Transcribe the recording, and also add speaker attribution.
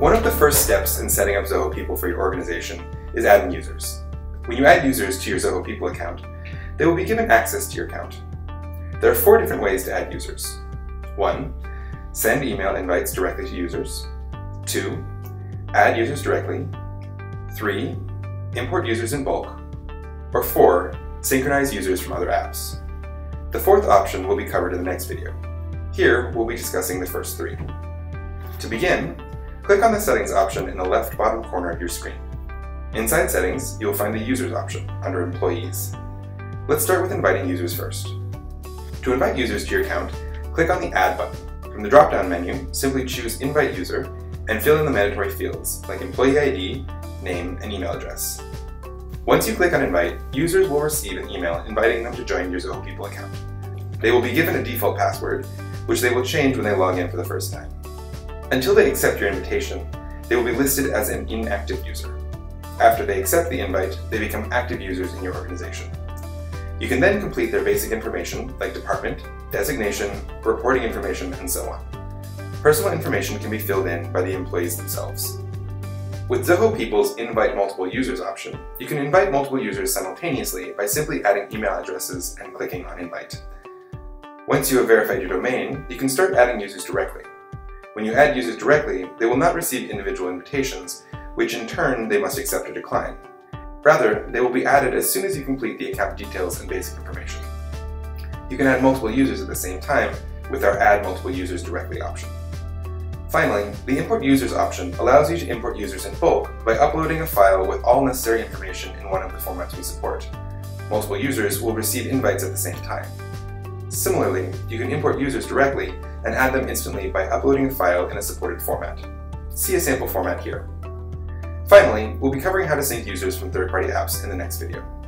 Speaker 1: One of the first steps in setting up Zoho People for your organization is adding users. When you add users to your Zoho People account, they will be given access to your account. There are four different ways to add users. 1. Send email invites directly to users. 2. Add users directly. 3. Import users in bulk. Or 4. Synchronize users from other apps. The fourth option will be covered in the next video. Here, we'll be discussing the first three. To begin, click on the Settings option in the left bottom corner of your screen. Inside Settings, you'll find the Users option under Employees. Let's start with inviting users first. To invite users to your account, click on the Add button. From the drop-down menu, simply choose Invite User and fill in the mandatory fields like employee ID, name, and email address. Once you click on Invite, users will receive an email inviting them to join your Zoho People account. They will be given a default password, which they will change when they log in for the first time. Until they accept your invitation, they will be listed as an inactive user. After they accept the invite, they become active users in your organization. You can then complete their basic information like department, designation, reporting information, and so on. Personal information can be filled in by the employees themselves. With Zoho People's Invite Multiple Users option, you can invite multiple users simultaneously by simply adding email addresses and clicking on Invite. Once you have verified your domain, you can start adding users directly. When you add users directly, they will not receive individual invitations, which in turn they must accept or decline. Rather, they will be added as soon as you complete the account details and basic information. You can add multiple users at the same time with our Add Multiple Users Directly option. Finally, the Import Users option allows you to import users in bulk by uploading a file with all necessary information in one of the formats we support. Multiple users will receive invites at the same time. Similarly, you can import users directly and add them instantly by uploading a file in a supported format. See a sample format here. Finally, we'll be covering how to sync users from third-party apps in the next video.